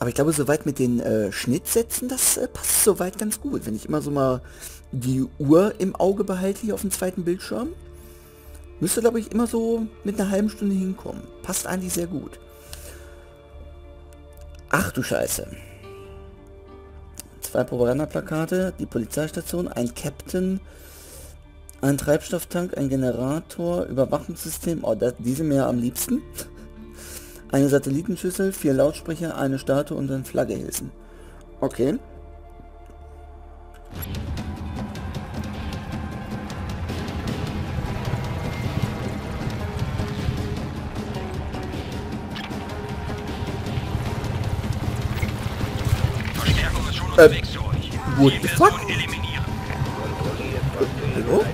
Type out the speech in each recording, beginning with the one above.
Aber ich glaube, soweit mit den äh, Schnittsätzen, das äh, passt soweit ganz gut. Wenn ich immer so mal die Uhr im Auge behalte hier auf dem zweiten Bildschirm, müsste, glaube ich, immer so mit einer halben Stunde hinkommen. Passt eigentlich sehr gut. Ach du Scheiße. Zwei Propagandaplakate, die Polizeistation, ein Captain, ein Treibstofftank, ein Generator, Überwachungssystem, oh, das, diese mir am liebsten. Eine Satellitenschüssel, vier Lautsprecher, eine Statue und ein Flaggehilfen. Okay. Verstärkung ist schon Äh, unterwegs für euch. what the fuck? Hallo?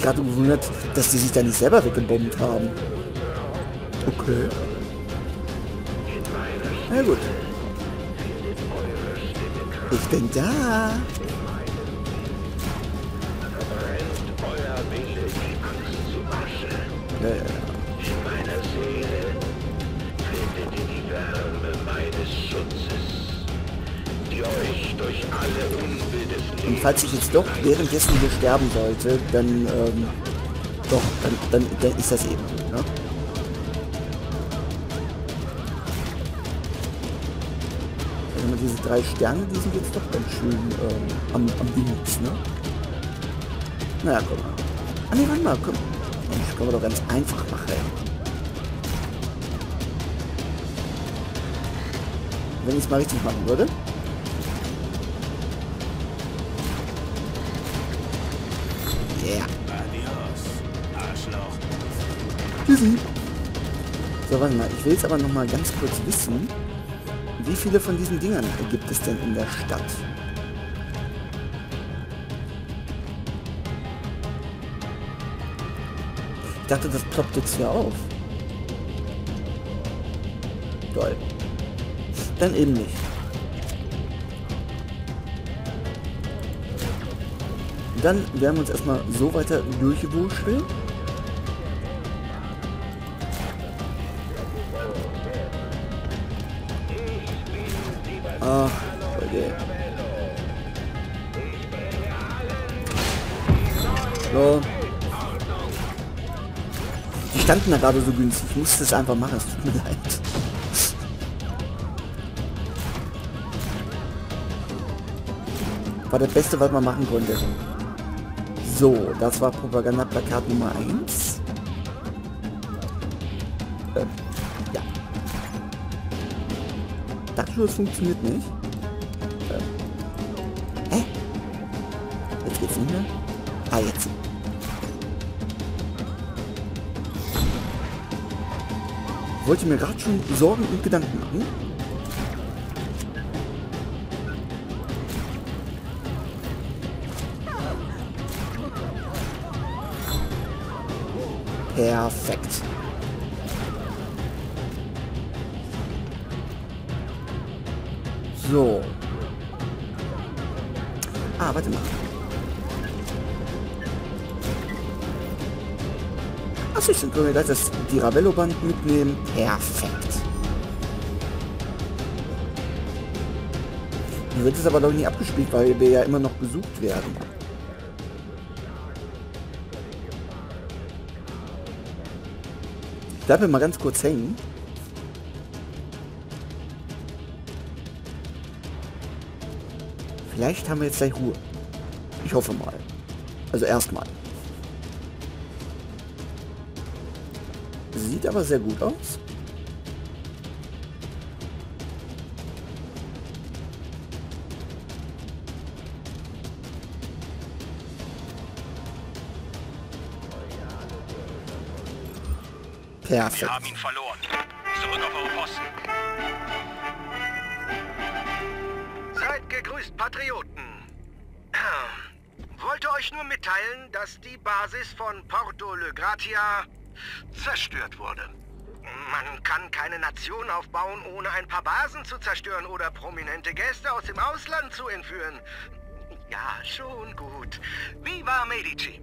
Mich gerade gewundert, dass die sich da nicht selber weggebombt haben. Okay. Na gut. Ich bin da. Falls ich jetzt doch währenddessen hier sterben sollte, dann, ähm, doch, dann, dann, dann ist das eben. Ne? Diese drei Sterne, die sind jetzt doch ganz schön ähm, am, am Dings, ne? Naja, komm. Ah ne, warte mal, komm. Das können wir doch ganz einfach machen. Wenn ich es mal richtig machen würde. Yeah. Tschüssi. So, warte mal. Ich will jetzt aber noch mal ganz kurz wissen, wie viele von diesen Dingern gibt es denn in der Stadt? Ich dachte, das ploppt jetzt hier auf. Toll. Dann eben nicht. Dann werden wir uns erstmal so weiter durchwurschteln. Ach, okay. So. Die standen da gerade so günstig. Ich musste es einfach machen. Es tut mir leid. War das Beste, was man machen konnte. So, das war Propagandaplakat Nummer 1. Ähm, ja. Dachte es funktioniert nicht. Ähm. Hä? Jetzt geht's nicht mehr? Ah, jetzt. Wollte mir gerade schon Sorgen und Gedanken machen. Perfekt. So. Ah, warte mal. Achso, ich können wir das die Ravello-Band mitnehmen. Perfekt. Dann wird es aber doch nicht abgespielt, weil wir ja immer noch gesucht werden. Bleibe mal ganz kurz hängen. Vielleicht haben wir jetzt gleich Ruhe. Ich hoffe mal. Also erstmal. Sieht aber sehr gut aus. Perfekt. Wir haben ihn verloren. Zurück auf eure Posten. Seid gegrüßt, Patrioten. Wollte euch nur mitteilen, dass die Basis von Porto Le Gratia zerstört wurde. Man kann keine Nation aufbauen, ohne ein paar Basen zu zerstören oder prominente Gäste aus dem Ausland zu entführen. Ja, schon gut. Viva Medici!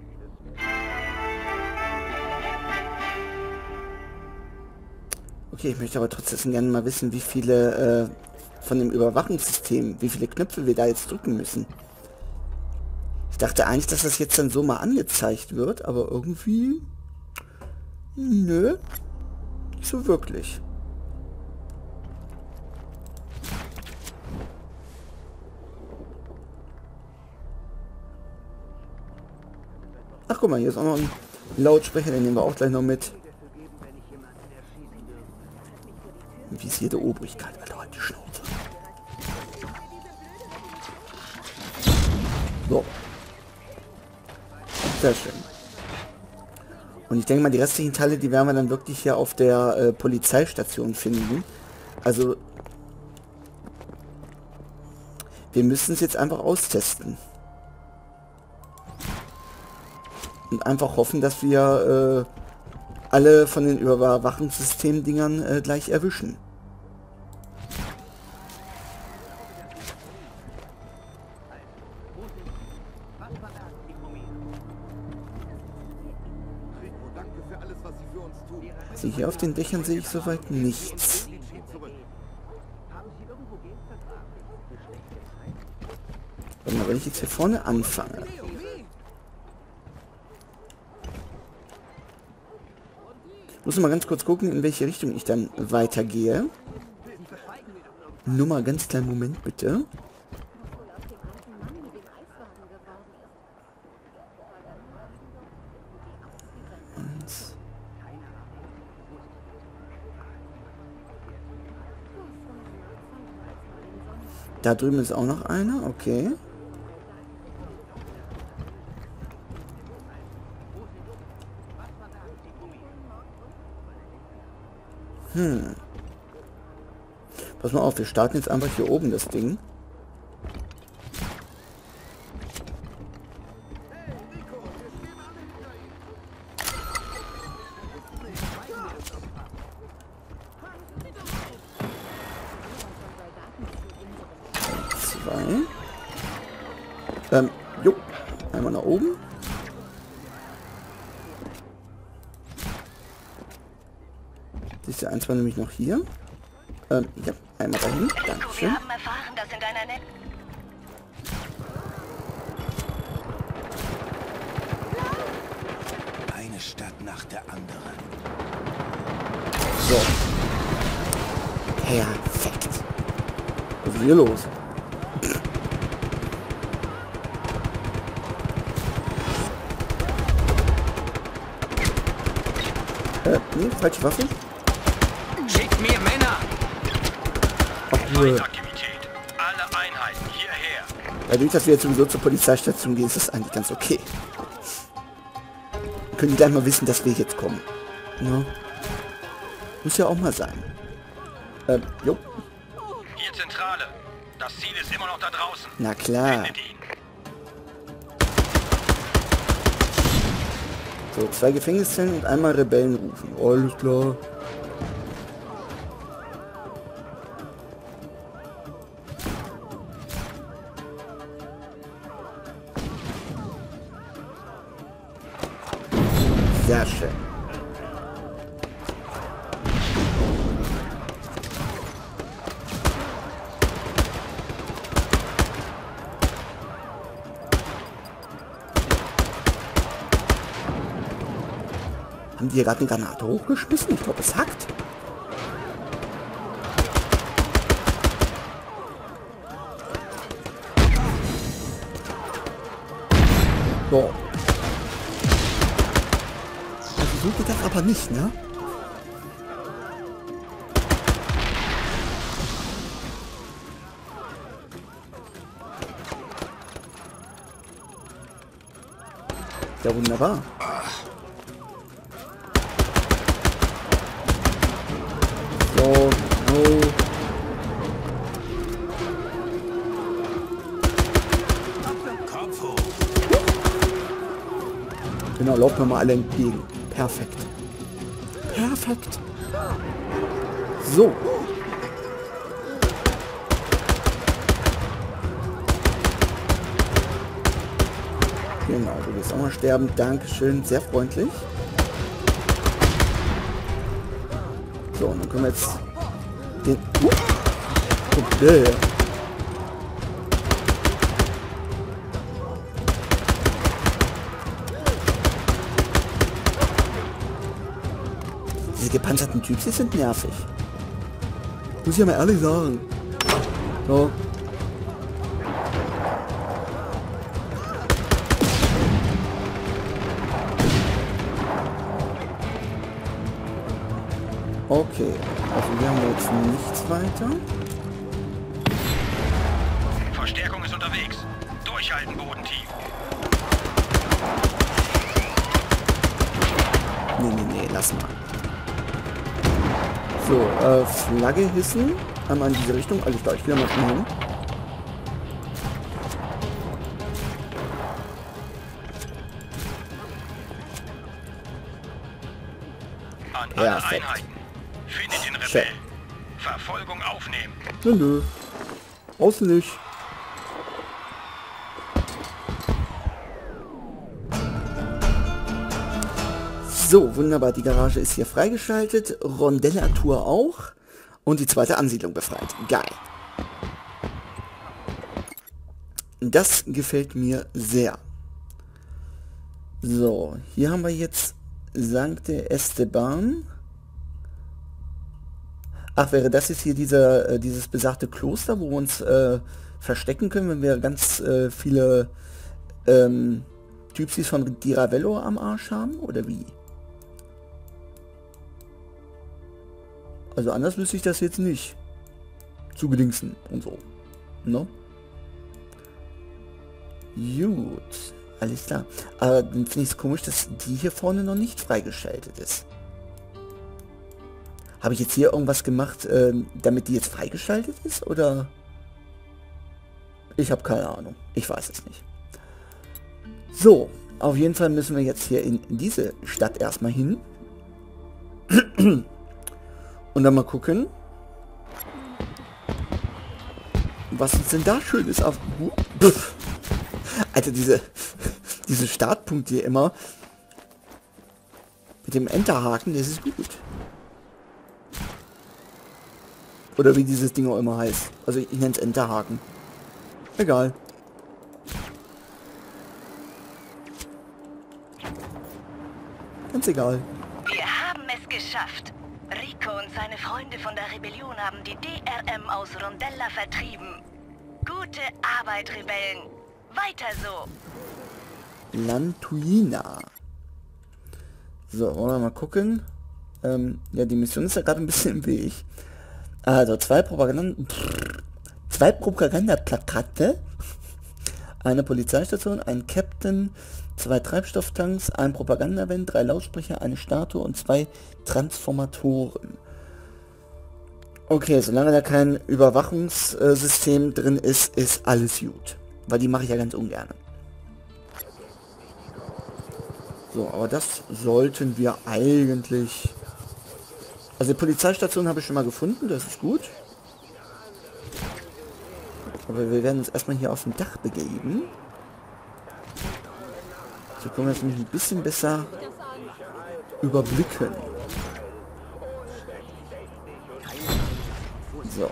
Okay, ich möchte aber trotzdem gerne mal wissen, wie viele äh, von dem Überwachungssystem, wie viele Knöpfe wir da jetzt drücken müssen. Ich dachte eigentlich, dass das jetzt dann so mal angezeigt wird, aber irgendwie... Nö. Nicht so wirklich. Ach guck mal, hier ist auch noch ein Lautsprecher, den nehmen wir auch gleich noch mit. Visierte Obrigkeit, Alter, halt die Schnauze. So. Sehr schön. Und ich denke mal, die restlichen Teile, die werden wir dann wirklich hier auf der äh, Polizeistation finden. Also, wir müssen es jetzt einfach austesten. Und einfach hoffen, dass wir äh, alle von den Überwachungssystem-Dingern äh, gleich erwischen. Also hier auf den Dächern sehe ich soweit nichts. Wenn ich jetzt hier vorne anfange. Muss mal ganz kurz gucken, in welche Richtung ich dann weitergehe. Nur mal ganz kleinen Moment, bitte. Da drüben ist auch noch einer, okay. Hm. Pass mal auf, wir starten jetzt einfach hier oben das Ding. Ähm, jo. Einmal nach oben. Du, eins war nämlich noch hier. Ähm, ja, einmal dahin. Dankeschön. Wir haben erfahren, dass in deiner Net Eine Stadt nach der anderen. So. Perfekt. Was ist hier los? Äh, nee, falsche Waffe. Schickt mir Männer! Hierher. Dadurch, dass wir jetzt sowieso zur Polizeistation gehen, ist das eigentlich ganz okay. Können die gleich mal wissen, dass wir jetzt kommen. Ja. Muss ja auch mal sein. Ähm, jo. Hier Zentrale. Das Ziel ist immer noch da draußen. Na klar. So, zwei Gefängniszellen und einmal Rebellen rufen. Alles klar. Haben die gerade eine Granate hochgeschmissen? Ich glaube, es hackt. So. Also so geht das aber nicht, ne? Ja, wunderbar. So, no. Kopf hoch! Genau, laufen wir mal alle entgegen. Perfekt. Perfekt. So. Genau, du wirst auch mal sterben. Dankeschön, sehr freundlich. So, und dann können wir jetzt den... Okay. Diese gepanzerten Typen sind nervig. Muss ich ja mal ehrlich sagen. So. Okay, also wir haben jetzt nichts weiter. Verstärkung ist unterwegs. Durchhalten, bodentief. Nee, nee, nee, lass mal. So, äh, Flagge hissen. Einmal in diese Richtung. Alles klar, ich will mal schnell hin. An alle Perfekt. Rebell. Verfolgung aufnehmen. Nö, nö. Brauchst nicht. So, wunderbar. Die Garage ist hier freigeschaltet. Rondella-Tour auch. Und die zweite Ansiedlung befreit. Geil. Das gefällt mir sehr. So, hier haben wir jetzt Sankte Esteban. Ach, wäre das jetzt hier dieser, äh, dieses besagte Kloster, wo wir uns äh, verstecken können, wenn wir ganz äh, viele ähm, Typsis von Di Ravello am Arsch haben? Oder wie? Also anders wüsste ich das jetzt nicht. Zu gedingsen und so. Ne? Gut. Alles klar. Aber dann finde ich es komisch, dass die hier vorne noch nicht freigeschaltet ist. Habe ich jetzt hier irgendwas gemacht, äh, damit die jetzt freigeschaltet ist? Oder? Ich habe keine Ahnung. Ich weiß es nicht. So, auf jeden Fall müssen wir jetzt hier in diese Stadt erstmal hin. Und dann mal gucken. Was uns denn da Schönes auf... Pff. Alter, diese, diese Startpunkte hier immer. Mit dem Enterhaken, das ist gut. Oder wie dieses Ding auch immer heißt. Also ich, ich nenne es Enterhaken. Egal. Ganz egal. Wir haben es geschafft. Rico und seine Freunde von der Rebellion haben die DRM aus Rondella vertrieben. Gute Arbeit, Rebellen. Weiter so. Lantuina. So, wollen wir mal gucken. Ähm, ja, die Mission ist ja gerade ein bisschen im Weg. Also, zwei Propaganda... Zwei Propagandaplakate. Eine Polizeistation, ein Captain, zwei Treibstofftanks, ein Propagandavent, drei Lautsprecher, eine Statue und zwei Transformatoren. Okay, solange da kein Überwachungssystem drin ist, ist alles gut. Weil die mache ich ja ganz ungern. So, aber das sollten wir eigentlich... Also die Polizeistation habe ich schon mal gefunden, das ist gut. Aber wir werden uns erstmal hier auf dem Dach begeben. So können wir es nämlich ein bisschen besser überblicken. So.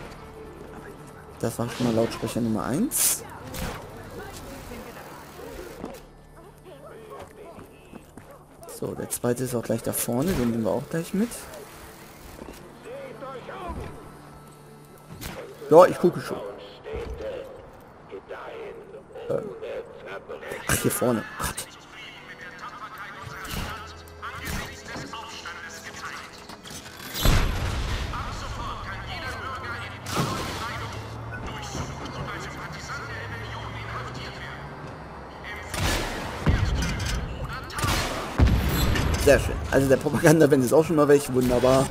Das war schon mal Lautsprecher Nummer 1. So, der zweite ist auch gleich da vorne, den nehmen wir auch gleich mit. Ja, ich gucke schon. Ähm. Ach, hier vorne. Gott. Sehr schön. Also der Propaganda-Band ist auch schon mal weg. Wunderbar.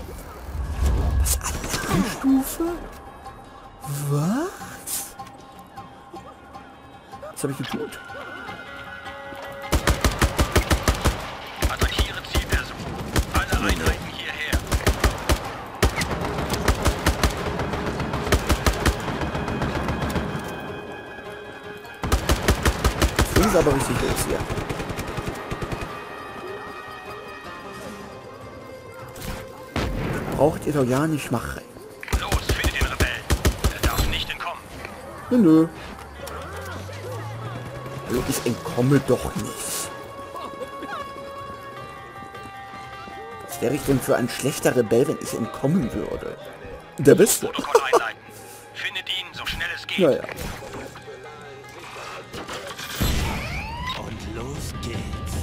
Nicht machen. Los, findet den Rebellen. Er darf nicht entkommen. Nö, nö. Also ich entkomme doch nicht. Was wäre ich denn für ein schlechter Rebell, wenn ich entkommen würde? Der Beste. Findet ihn, so schnell es geht. Naja. Und los geht's.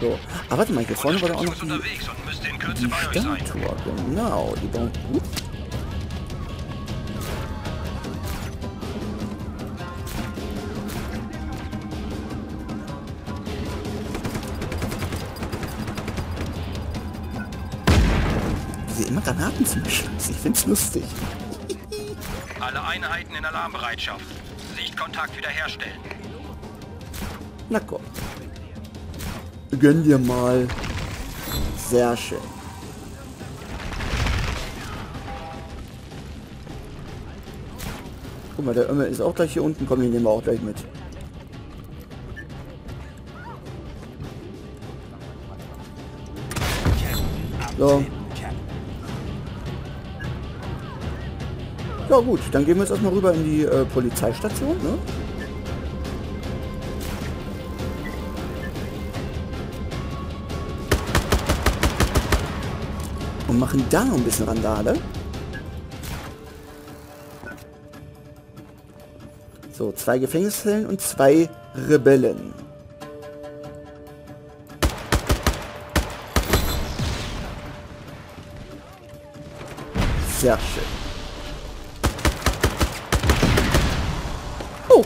So. Aber warte mal, hier vorne war da auch noch die, die. Statue. Genau, die bauen... Wie sie immer Granaten zu mir schießen. Ich find's lustig. Alle Einheiten in Alarmbereitschaft. Sichtkontakt wiederherstellen. Na komm. Gönn dir mal. Sehr schön. Guck mal, der Ömme ist auch gleich hier unten. Komm, den nehmen wir auch gleich mit. So. Ja gut, dann gehen wir jetzt erstmal rüber in die äh, Polizeistation, ne? Und machen da noch ein bisschen Randale. So, zwei Gefängniszellen und zwei Rebellen. Sehr schön. Oh.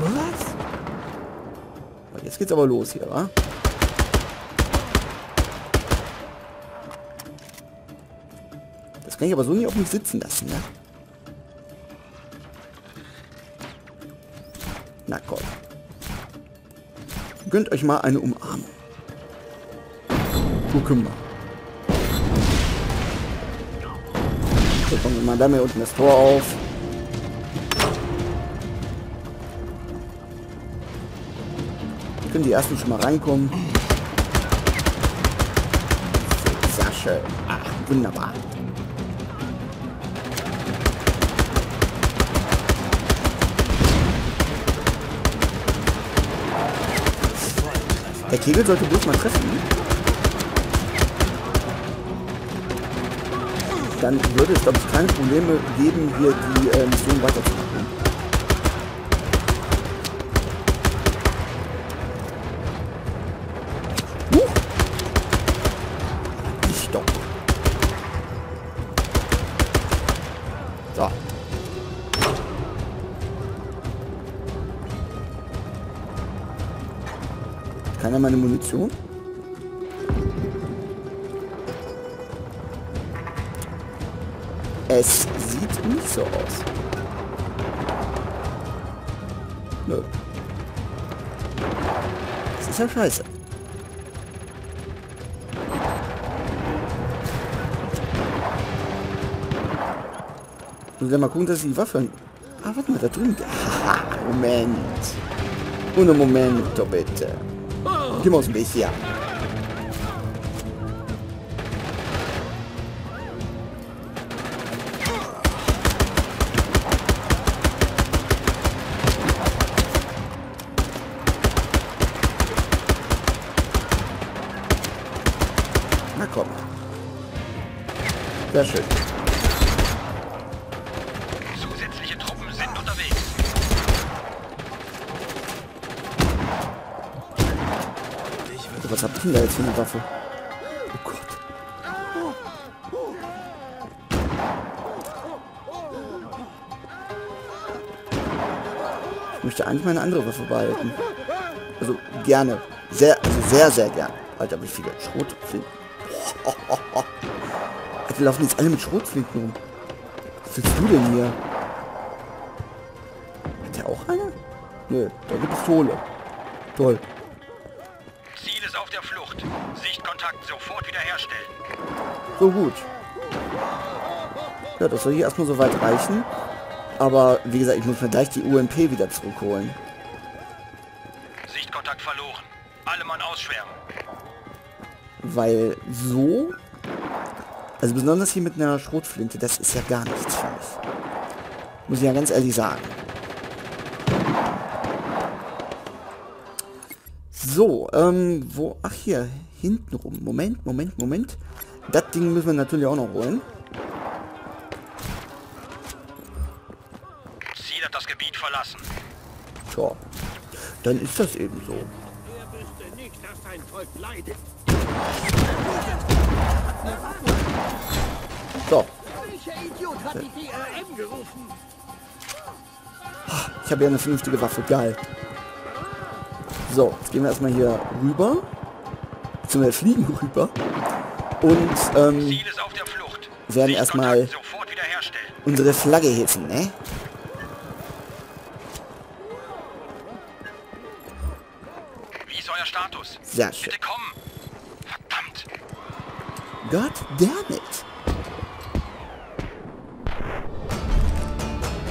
Was? Jetzt geht's aber los hier, wa? Das kann ich aber so nicht auf mich sitzen lassen, ne? Na komm. Gönnt euch mal eine Umarmung. Guck mal. So, kommen wir mal da mir unten das Tor auf. Können die ersten schon mal reinkommen. Sehr schön. Ach, wunderbar. Der Kegel sollte bloß mal treffen. Dann würde es, glaube ich, keine Probleme geben, hier die äh, Mission weiterzumachen. Meine Munition? Es sieht nicht so aus. Nö. Das ist ja scheiße. Und dann mal gucken, dass die Waffe... Ah, warte mal, da drüben... Moment. Ohne Momento, bitte. Geh mal Ich möchte eigentlich meine andere Waffe behalten. Also gerne. Sehr, also sehr, sehr gerne. Alter, wie viele Schrotflinten. Alter, laufen jetzt alle mit Schrotflinten rum. Was willst du denn hier? Hat der auch eine? Nö, der gibt Pistole. Toll. Ziel ist auf der Flucht. Sichtkontakt sofort wiederherstellen. So gut. Ja, das soll hier erstmal so weit reichen. Aber wie gesagt, ich muss mir gleich die UMP wieder zurückholen. Sichtkontakt verloren. Alle Mann ausschwärmen. Weil so... Also besonders hier mit einer Schrotflinte, das ist ja gar nichts für mich. Muss ich ja ganz ehrlich sagen. So, ähm, wo... Ach hier, hinten rum. Moment, Moment, Moment. Das Ding müssen wir natürlich auch noch holen. Tja, dann ist das eben so. So. Ich habe ja eine vernünftige Waffe, geil. So, jetzt gehen wir erstmal hier rüber. Beziehungsweise fliegen rüber. Und ähm, werden erstmal unsere Flagge hissen, ne? Sehr schön. Bitte kommen. Verdammt. God damn it.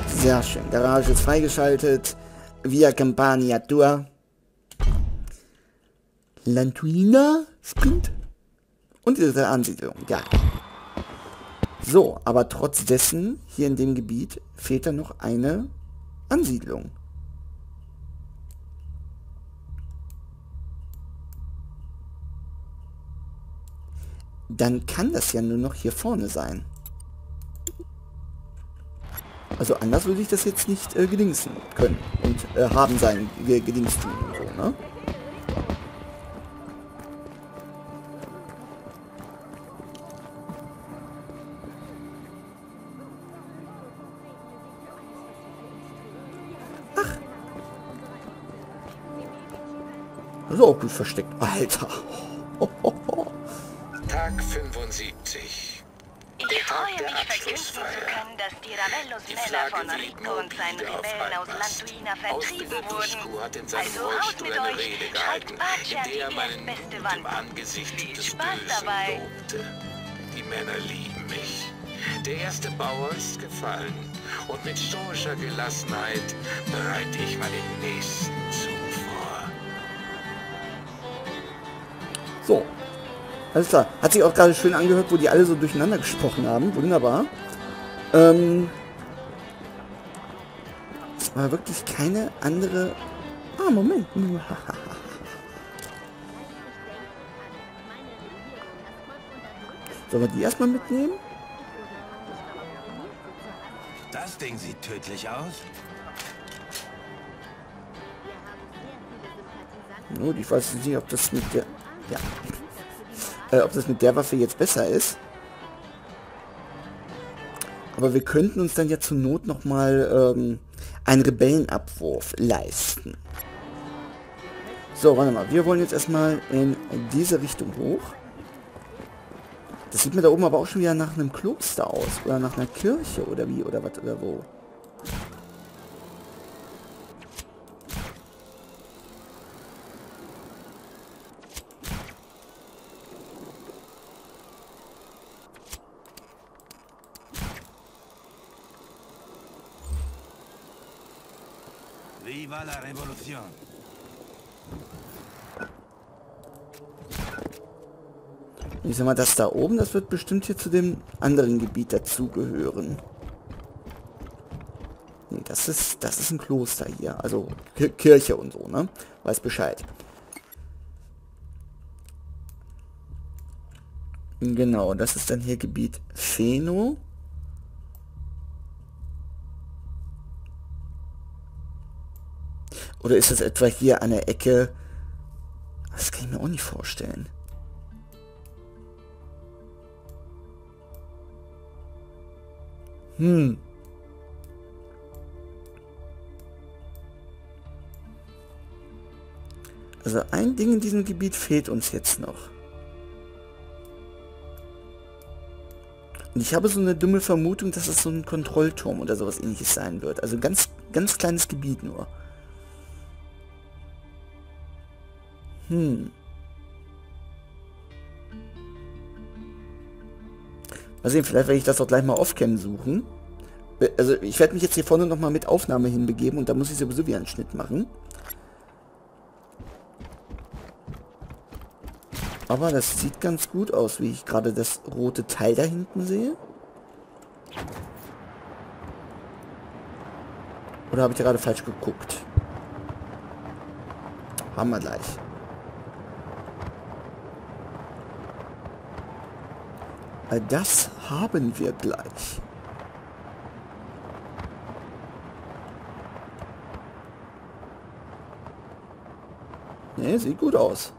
Sehr schön. Garage ist freigeschaltet. Via Campania Tour. Lantuina Sprint. Und diese Ansiedlung. Ja. So, aber trotz dessen, hier in dem Gebiet, fehlt da noch eine Ansiedlung. Dann kann das ja nur noch hier vorne sein. Also anders würde ich das jetzt nicht äh, gedingsen können und äh, haben sein ge gedingst tun und so, ne? Ach. Das ist auch gut versteckt. Alter. Tag 75. Ich freue mich verkünden zu können, dass die Ravellos Männer von Rico und seinen Rebellen aus Lantuina vertrieben wurden. Also raus mit euch, schreibt Pacha die das beste Wand. Angesicht Viel des Spaß Bösen dabei. lobte. Die Männer lieben mich. Der erste Bauer ist gefallen. Und mit stoischer Gelassenheit bereite ich meinen nächsten Zug vor. So. Alles klar. Hat sich auch gerade schön angehört, wo die alle so durcheinander gesprochen haben. Wunderbar. Ähm. Es war wirklich keine andere... Ah, Moment. Sollen wir die erstmal mitnehmen? Das Ding sieht tödlich aus. Gut, ich weiß nicht, ob das mit der... Ja. Äh, ob das mit der Waffe jetzt besser ist. Aber wir könnten uns dann ja zur Not nochmal ähm, einen Rebellenabwurf leisten. So, warte mal. Wir wollen jetzt erstmal in diese Richtung hoch. Das sieht mir da oben aber auch schon wieder nach einem Kloster aus. Oder nach einer Kirche oder wie, oder was, oder wo. Revolución. Ich sag mal, das da oben, das wird bestimmt hier zu dem anderen Gebiet dazugehören. Nee, das ist, das ist ein Kloster hier. Also Ki- Kirche und so, ne? Weiß Bescheid. Genau, das ist dann hier Gebiet Pheno. Oder ist das etwa hier an der Ecke? Das kann ich mir auch nicht vorstellen. Hm. Also ein Ding in diesem Gebiet fehlt uns jetzt noch. Und ich habe so eine dumme Vermutung, dass es so ein Kontrollturm oder sowas ähnliches sein wird. Also ganz, ganz kleines Gebiet nur. Hm. Mal sehen, vielleicht werde ich das auch gleich mal off-cam suchen. Also ich werde mich jetzt hier vorne nochmal mit Aufnahme hinbegeben und da muss ich sowieso wieder einen Schnitt machen. Aber das sieht ganz gut aus, wie ich gerade das rote Teil da hinten sehe. Oder habe ich gerade falsch geguckt? Haben wir gleich. Das haben wir gleich. Ne, sieht gut aus.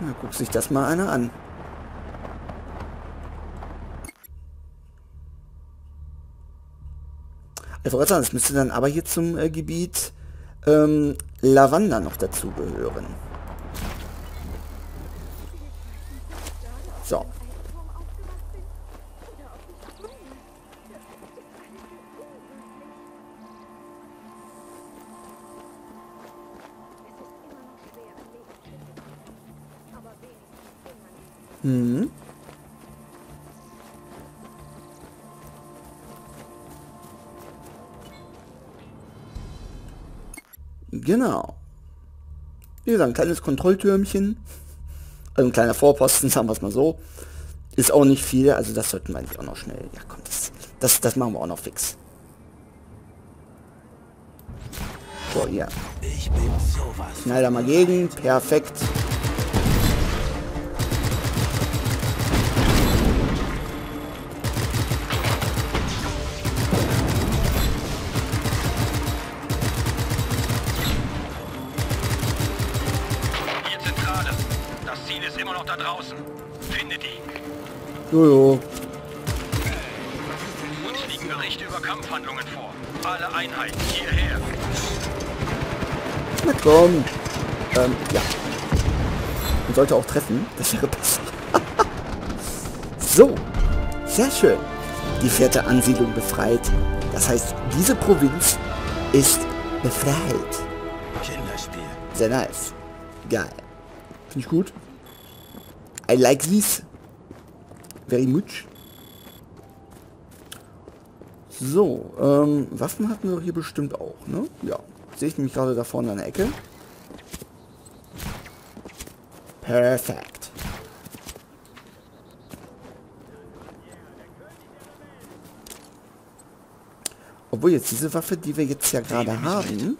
Na, guckt sich das mal einer an. Also, das müsste dann aber hier zum äh, Gebiet ähm, Lavanda noch dazu gehören. So. Mhm. Genau. Wie gesagt, ein kleines Kontrolltürmchen. Also ein kleiner Vorposten, sagen wir es mal so. Ist auch nicht viel, also das sollten wir eigentlich auch noch schnell. Ja komm, das, das, das machen wir auch noch fix. So, ja. Ich bin sowas. Da mal gegen. Perfekt. Jojo. Uns liegen Berichte über Kampfhandlungen vor. Alle Einheiten hierher. Na komm. Ähm, ja. Man sollte auch treffen. Das wäre besser. so. Sehr schön. Die vierte Ansiedlung befreit. Das heißt, diese Provinz ist befreit. Kinderspiel. Sehr nice. Geil. Finde ich gut. I like this very much. So, ähm, Waffen hatten wir hier bestimmt auch, ne? Ja. Sehe ich nämlich gerade da vorne an der Ecke. Perfekt. Obwohl jetzt diese Waffe, die wir jetzt ja gerade haben,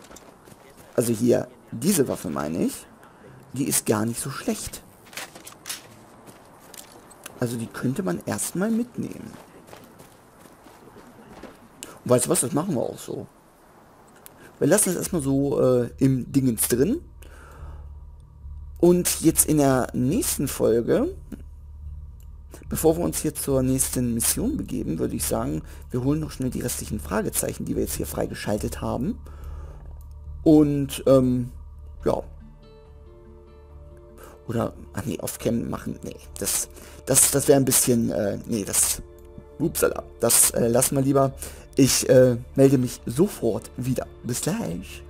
also hier, diese Waffe meine ich, die ist gar nicht so schlecht. Also die könnte man erstmal mitnehmen. Und weißt du was, das machen wir auch so. Wir lassen es erstmal so äh, im Dingens drin. Und jetzt in der nächsten Folge, bevor wir uns hier zur nächsten Mission begeben, würde ich sagen, wir holen noch schnell die restlichen Fragezeichen, die wir jetzt hier freigeschaltet haben. Und ähm, ja, oder, ach nee, Off-Cam machen, nee, das, das, das wäre ein bisschen, äh, nee, das, upsala, das äh, lassen wir lieber. Ich äh, melde mich sofort wieder. Bis gleich.